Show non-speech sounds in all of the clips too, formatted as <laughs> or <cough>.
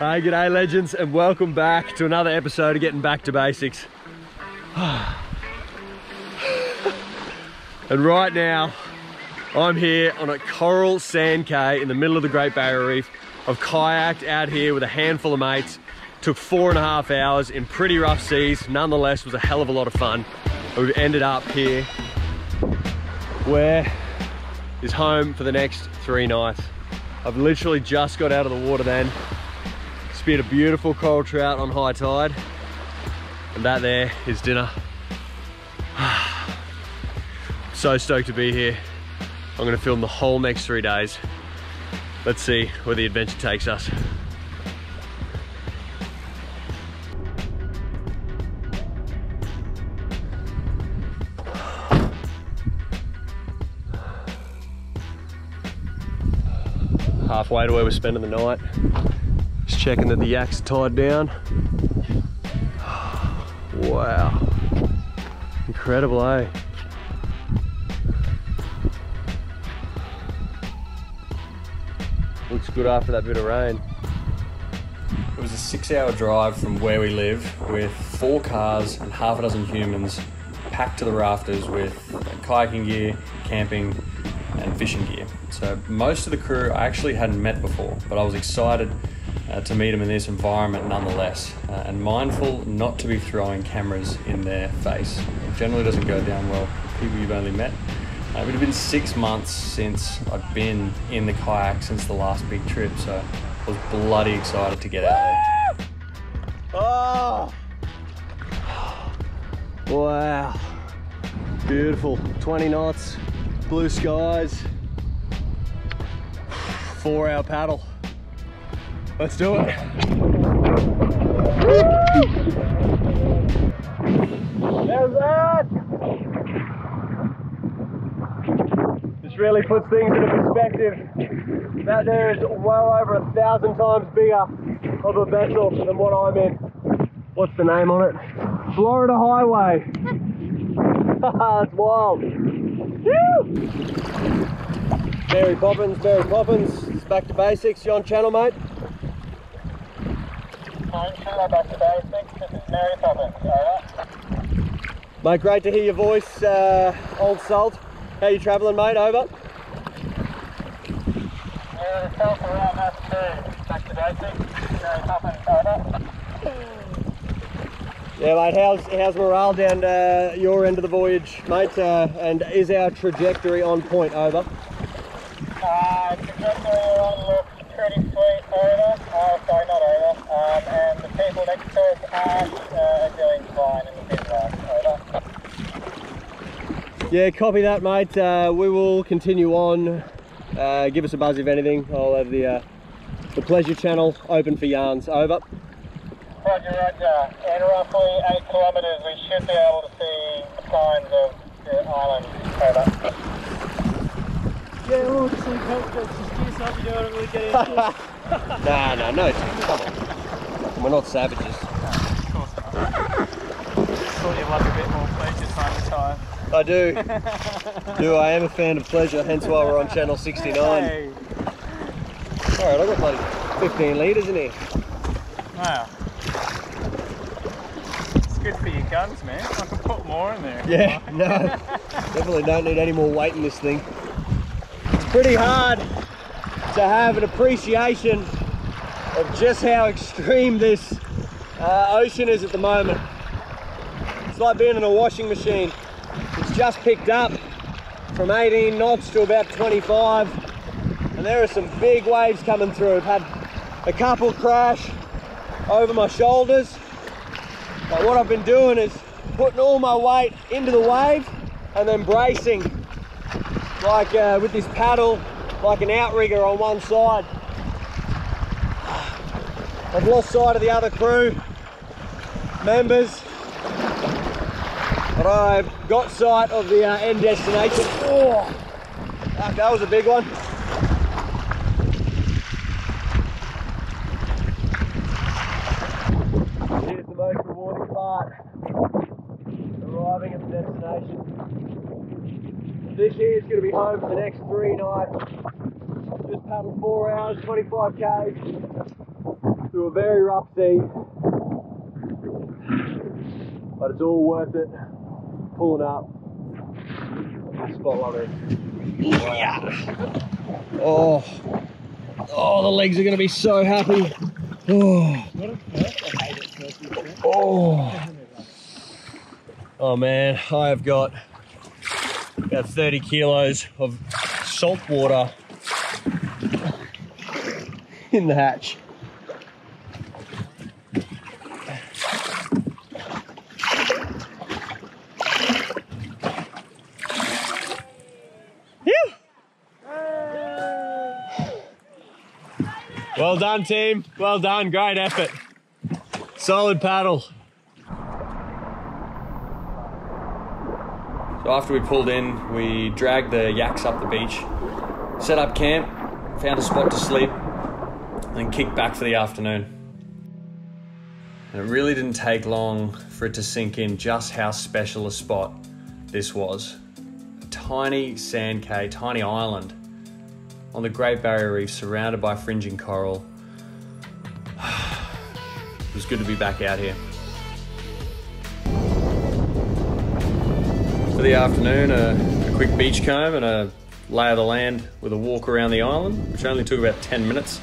Hey, g'day legends and welcome back to another episode of Getting Back to Basics. <sighs> and right now, I'm here on a coral sand cay in the middle of the Great Barrier Reef. I've kayaked out here with a handful of mates. Took four and a half hours in pretty rough seas. Nonetheless, was a hell of a lot of fun. We've ended up here where is home for the next three nights. I've literally just got out of the water then. Speared a beautiful coral trout on high tide. And that there is dinner. <sighs> so stoked to be here. I'm gonna film the whole next three days. Let's see where the adventure takes us. halfway to where we're spending the night. Checking that the yak's tied down. <sighs> Wow. Incredible, eh? Looks good after that bit of rain. It was a six hour drive from where we live with four cars and half a dozen humans packed to the rafters with kayaking gear, camping, and fishing gear. So most of the crew I actually hadn't met before, but I was excited uh, to meet them in this environment nonetheless, uh, and mindful not to be throwing cameras in their face. It generally doesn't go down well with people you've only met. Uh, it would have been six months since I'd been in the kayak since the last big trip, so I was bloody excited to get out there. Oh! Wow. Beautiful. 20 knots, blue skies, four hour paddle. Let's do it. There's that. This really puts things into perspective. That there is well over a thousand times bigger of a vessel than what I'm in. What's the name on it? Florida Highway. <laughs> That's wild. Woo! Barry Poppins, Barry Poppins. It's back to basics. You on channel, mate? Fine, sure, back to basics. This is Mary Poppins, over. Mate, great to hear your voice, uh, old salt. How you travelling, mate? Over. Yeah, mate. How's how's morale down uh, your end of the voyage, mate? Uh, and is our trajectory on point? Over. Uh, trajectory on looks pretty sweet, over. Oh, sorry, not over. Um, and the people next to us aren't uh, doing fine in the business, over. Yeah, copy that, mate. Uh, we will continue on. Uh, give us a buzz if anything. I'll have the uh, the pleasure channel open for yarns. Over. Roger, roger. In roughly 8 kilometres we should be able to see the signs of the island, over. Yeah, look, some gears you don't really get into. <laughs> Nah, nah, no, come on. We're not savages. Of course not. Thought you'd like a bit more pleasure time to time. I do. do I am a fan of pleasure, hence why we're on channel 69. Hey. Alright, I've got bloody 15 litres in here. Wow. It's good for your guns, man. I can put more in there. Yeah, no, <laughs> definitely don't need any more weight in this thing. It's pretty hard to have an appreciation of just how extreme this uh, ocean is at the moment. It's like being in a washing machine. It's just picked up from 18 knots to about 25 and there are some big waves coming through. I've had a couple crash over my shoulders but what I've been doing is putting all my weight into the wave and then bracing like uh, with this paddle like an outrigger on one side. I've lost sight of the other crew members but I've got sight of the uh, end destination. Oh, that was a big one. Here's the most rewarding part. Arriving at the destination. This here is going to be home for the next three nights. Paddled four hours, 25 k's through a very rough sea, but it's all worth it. Pulling up, spot this. Yeah. Oh, oh, the legs are going to be so happy. Oh, oh, oh man, I have got about 30 kilos of salt water <laughs> in the hatch. Well done, team. Well done. Great effort. Solid paddle. So after we pulled in, we dragged the yaks up the beach, set up camp, found a spot to sleep, and kicked back for the afternoon. And it really didn't take long for it to sink in just how special a spot this was. A tiny sand cay, tiny island on the Great Barrier Reef surrounded by fringing coral. <sighs> it was good to be back out here. For the afternoon, a, a quick beach comb and a lay of the land with a walk around the island, which only took about 10 minutes.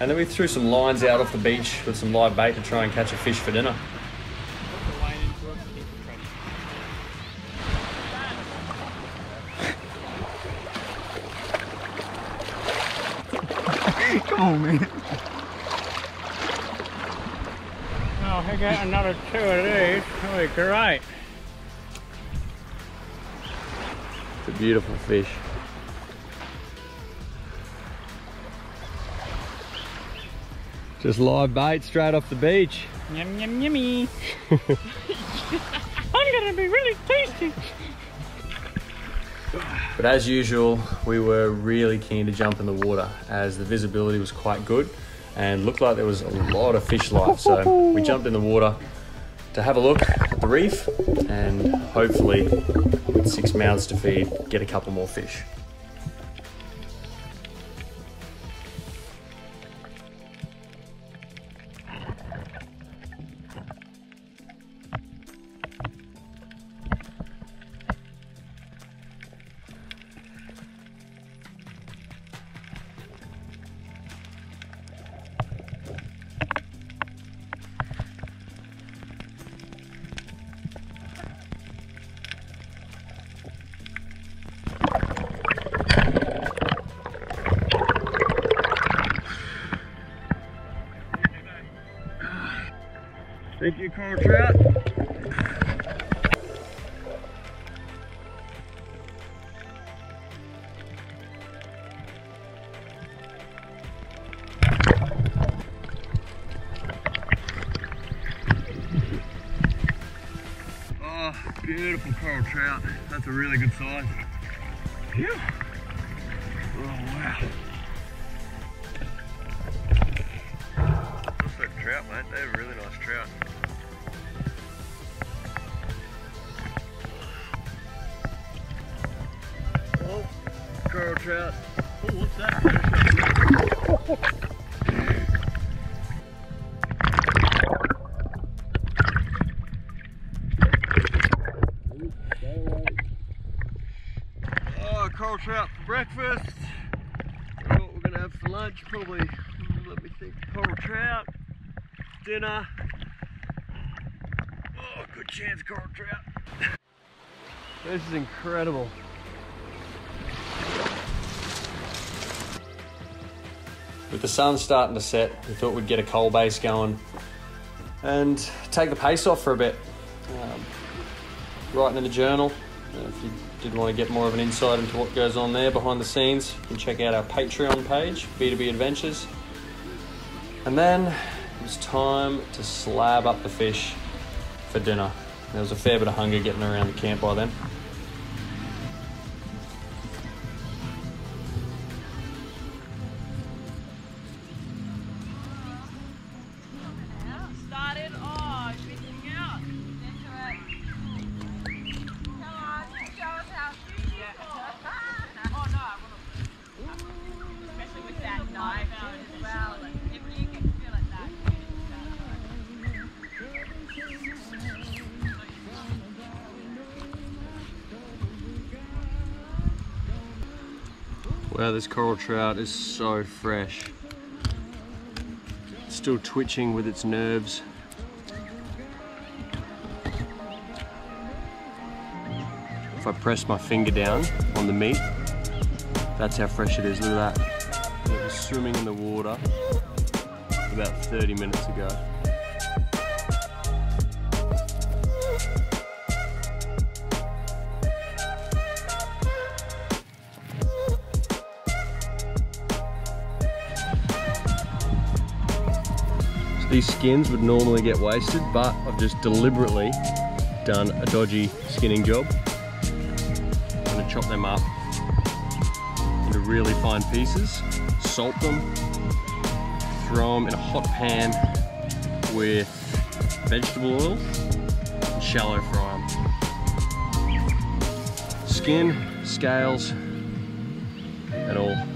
And then we threw some lines out off the beach with some live bait to try and catch a fish for dinner. <laughs> Come on, man. Oh, I got another two of these. That'll great. It's a beautiful fish. Just live bait straight off the beach. Yum, yum, yummy. <laughs> I'm gonna be really tasty. But as usual, we were really keen to jump in the water as the visibility was quite good and looked like there was a lot of fish life. So we <laughs> jumped in the water to have a look at the reef and hopefully, with six mouths to feed, get a couple more fish. Thank you, coral trout. Oh, ah, beautiful coral trout. That's a really good size. Phew. Oh, wow. Trout, mate? They're really nice trout. Oh, coral trout. Oh, what's that? Oh, coral trout for breakfast. What we're gonna have for lunch? Probably, let me think, coral trout. Dinner. Oh, good chance coral trout. this is incredible. With the sun starting to set, we thought we'd get a coal base going and take the pace off for a bit. Um, writing in the journal. Uh, if you did want to get more of an insight into what goes on there behind the scenes, you can check out our Patreon page, B2B Adventures. And then it was time to slab up the fish for dinner. There was a fair bit of hunger getting around the camp by then. Wow, this coral trout is so fresh. Still twitching with its nerves. If I press my finger down on the meat, that's how fresh it is. Look at that. It was swimming in the water about 30 minutes ago. These skins would normally get wasted, but I've just deliberately done a dodgy skinning job. I'm gonna chop them up into really fine pieces, salt them, throw them in a hot pan with vegetable oil and shallow fry them. Skin, scales, and all.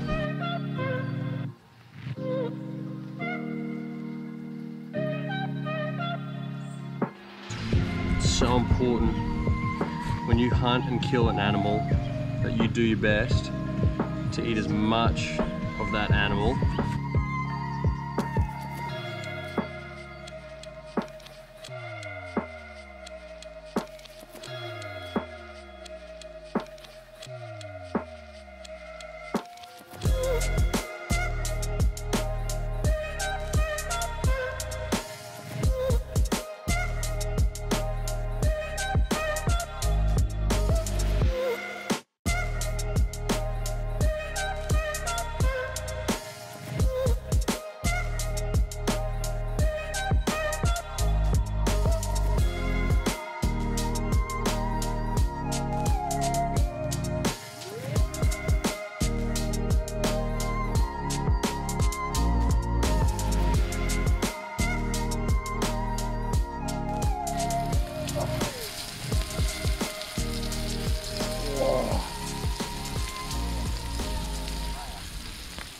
So important when you hunt and kill an animal that you do your best to eat as much of that animal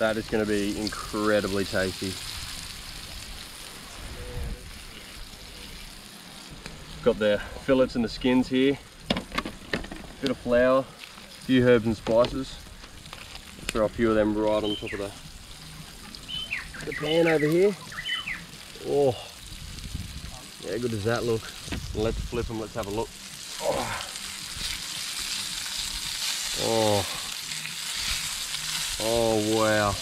That is going to be incredibly tasty. Got the fillets and the skins here. Bit of flour, a few herbs and spices. Throw a few of them right on top of the, the pan over here. Oh, yeah, good does that look? Let's flip them, let's have a look. Oh. oh. Wow.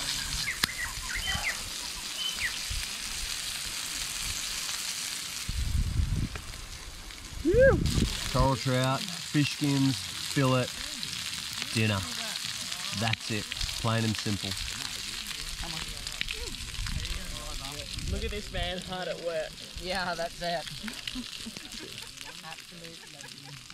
Coral trout, fish skins, fillet, dinner. That's it. Plain and simple. Look at this man hard at work. Yeah, that's it. <laughs> Absolutely.